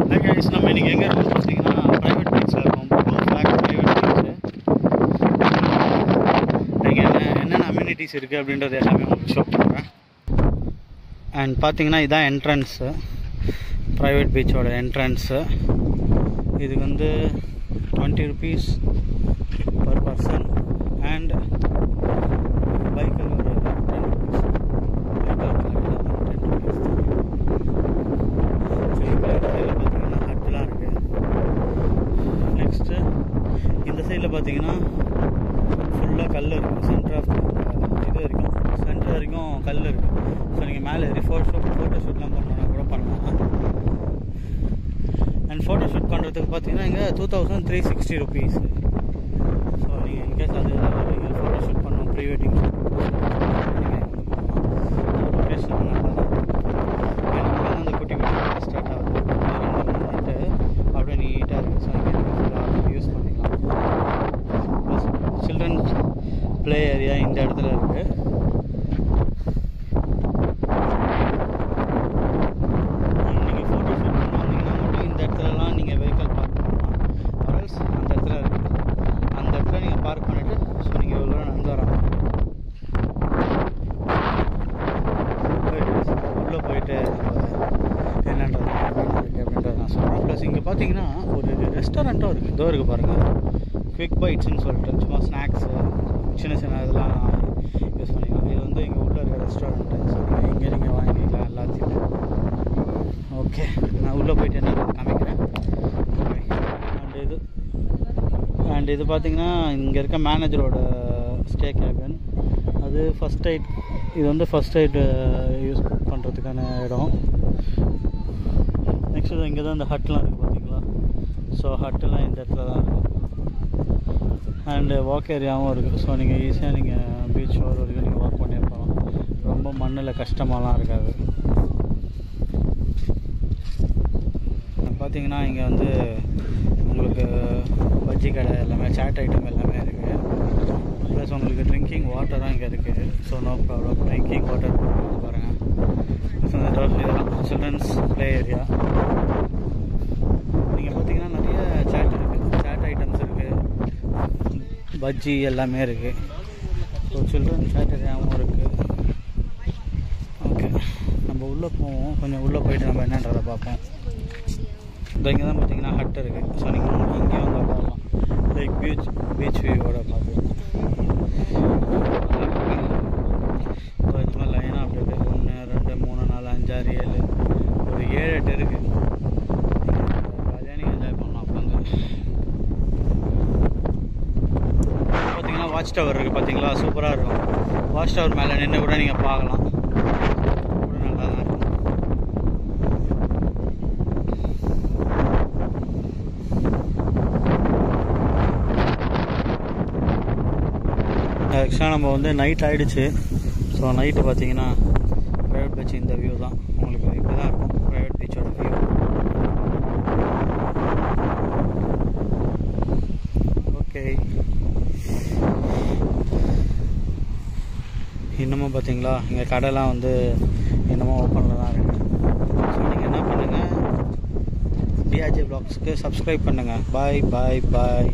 Hi guys நம்ம இன்றைக்கி எங்கே இருக்கோம் பார்த்தீங்கன்னா ப்ரைவேட் பீச்சில் இருக்கோம். ப்ளூ ப்ரைவேட் பீச்சு இங்கே என்ன என்னென்ன அம்யூனிட்டிஸ் இருக்குது அப்படின்றது எல்லாமே உங்களுக்கு ஷோ பண்ணுறேன் அண்ட் பார்த்தீங்கன்னா இதான் என்ட்ரன்ஸு ப்ரைவேட் பீச்சோட என்ட்ரன்ஸு இதுக்கு வந்து twenty rupees per person and பைக்கில் ஒரு டென் ருபீஸ் பைக்கில் டென் ருபீஸ் சரி இப்போ இந்த சைடில் பார்த்தீங்கன்னா ஹட்டெலாம் இருக்குது நெக்ஸ்ட்டு இந்த சைடில் பார்த்தீங்கன்னா ஃபுல்லாக கல் இருக்கும் சென்டர் ஆஃப் இது வரைக்கும் சென்டர் வரைக்கும் கல் இருக்குது ஸோ நீங்கள் மேலே ஏறி ஃபோட்டோ ஷூட் ஃபோட்டோ ஷூட்லாம் பண்ணணும்னா கூட பண்ணலாம். அண்ட் ஃபோட்டோ ஷூட் பண்ணுறதுக்கு பார்த்தீங்கன்னா இங்கே two thousand three sixty rupees so நீங்கள் இன்கேஸ் அது நீங்கள் ஃபோட்டோ ஷூட் பண்ணணும் ப்ரீ வெட்டிங் நீங்கள் வந்து பண்ணலாம் லொக்கேஷன் நல்லா தான் இருக்கும் ஏன்னா இங்கே தான் அந்த குட்டி குட்டி ஸ்டார்ட் ஆகுது ரெண்டு மூணு நட்டு அப்படியே நீட்டாக இருக்குது ஸோ நீங்கள் யூஸ் பண்ணிக்கலாம் ப்ளஸ் சில்ட்ரன்ஸ் ப்ளே ஏரியா இந்த இடத்துல இருக்குது நீங்கள் ஃபோட்டோ ஷூட் பண்ண வந்தீங்கன்னா மட்டும் இந்த இடத்துலலாம் நீங்கள் வெஹிக்கல் பார்க் பண்ணலாம். ஆர்எல்ஸ் அந்த இடத்துல இருக்குது அந்த இடத்துல நீங்கள் பார்க் பண்ணிவிட்டு ஸோ நீங்கள் இவ்வளோ தூரம் நடந்து வரலாம் உள்ளே போயிட்டு நம்ம என்னன்றது இருக்குது அப்படின்றத நான் சொல்கிறேன் ப்ளஸ் இங்கே பார்த்தீங்கன்னா ஒரு ரெஸ்டாரண்ட்டும் இருக்குது இதோ இருக்குது பாருங்கள் குவிக் பைட்ஸ்னு சொல்லிட்டு சும்மா ஸ்நாக்ஸு சின்ன சின்ன இதெல்லாம் யூஸ் பண்ணிக்கலாம். இது வந்து இங்கே உள்ளே இருக்க ரெஸ்டாரண்ட்டு ஸோ நீங்கள் இங்கே நீங்கள் வாங்கிக்கலாம் எல்லாத்தையுமே. ஓகே நான் உள்ளே போயிட்டு என்ன காமிக்கிறேன். அண்ட் இது அண்ட் இது பார்த்தீங்கன்னா இங்கே இருக்க மேனேஜரோட ஸ்டே கேபின் அது ஃபஸ்ட் எய்ட் இது வந்து ஃபஸ்ட் எய்ட் யூஸ் uh, பண்ணுறதுக்கான இடம். நெக்ஸ்ட் இங்கே தான் இந்த ஹட்லாம் இருக்குது பார்த்தீங்களா ஸோ ஹட்டெல்லாம் இந்த இடத்துல தான் இருக்கும் அண்டு வாக் ஏரியாவும் இருக்குது ஸோ நீங்கள் ஈஸியாக நீங்கள் பீச் ஓர் வரைக்கும் நீங்கள் வாக் பண்ணி போகலாம். ரொம்ப மண்ணில் கஷ்டமாலாம் இருக்காது. பார்த்தீங்கன்னா இங்கே வந்து உங்களுக்கு பஜ்ஜி கடை எல்லாமே சாட் ஐட்டம் எல்லாமே இருக்குது ப்ளஸ் உங்களுக்கு ட்ரிங்கிங் வாட்டரும் இங்கே இருக்குது so no problem drinking water பாருங்கள் ஸோ இதெல்லாம் சில்ட்ரன்ஸ் ப்ளே ஏரியா நீங்கள் பார்த்தீங்கன்னா நிறைய சாட் இருக்குது சாட் ஐட்டம்ஸ் இருக்குது பஜ்ஜி எல்லாமே இருக்குது ஸோ சில்ட்ரன் சாட் இருக்குது ஓகே நம்ம உள்ளே போவோம். கொஞ்சம் உள்ளே போயிட்டு நம்ம என்னன்றதை பார்ப்போம். இந்த இங்கே தான் பார்த்தீங்கன்னா ஹட் இருக்குது ஸோ நீங்கள் இங்கேயும் வந்து பார்க்கலாம் லைக் பீச் பீச் வியூவோட பார்த்து வாட்ச் டவர் இருக்குது பார்த்தீங்களா சூப்பராக இருக்கும். வாட்ச் டவர் மேலே நின்று கூட நீங்கள் பார்க்கலாம். கூட நல்லா தான் இருக்கும். ஆக்சுவலாக நம்ம வந்து நைட் ஆகிடுச்சு ஸோ நைட்டு பார்த்தீங்கன்னா ப்ரைவேட் பச்சு இந்த வியூ தான் உங்களுக்கு இப்படி தான் இருக்கும் ப்ரைவேட் பீச்சோட வியூ ஓகே இன்னமும் பார்த்தீங்களா? இங்கே கடைலாம் வந்து இன்னமும் ஓப்பனில் தான் இருக்குது ஸோ நீங்கள் என்ன பண்ணுங்கள் டிஆர்ஜே பிளாக்ஸ்க்கு சப்ஸ்கிரைப் பண்ணுங்கள் பாய் பாய் பாய்